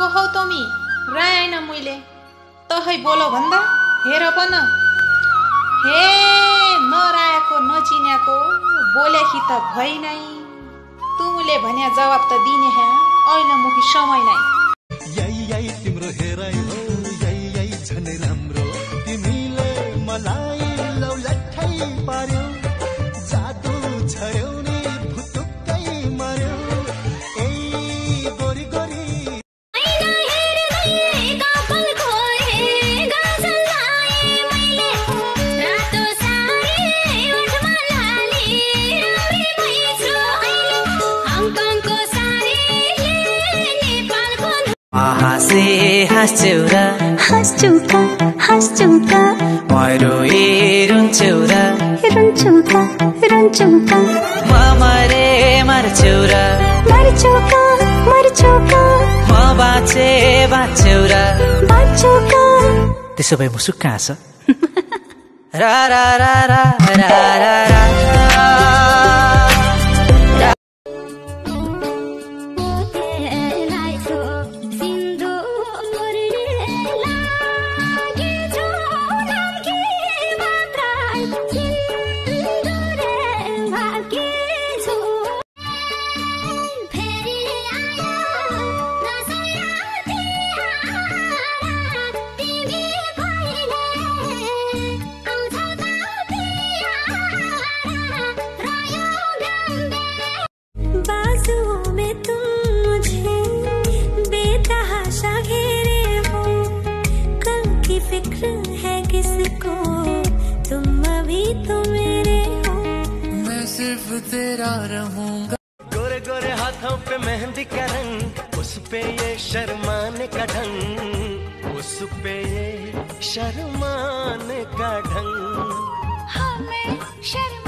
को तमी राएन मैले तहै बोल भन्दा हेर पन। हे नराएको नचिन्याको बोलेखि त भइ नै। तुमले भन्या जवाब त दिने ह्या ऐन मुखी समय नै। हाँसे हाँस्छौ र रुन्छौ र म मरे मर्छौ र मर्छौका मर्छौका म बाँचे बाँच्छौ र बाँच्छौका त्यसो भए मुसुक कहाँ छ रा रा रा रा रा रा रा सिर्फ़ तेरा रहूँगा। गोरे गोरे हाथों पे मेहंदी का रंग उस पे ये शर्माने का ढंग उस पे ये शर्माने का ढंग। हमें शर्मा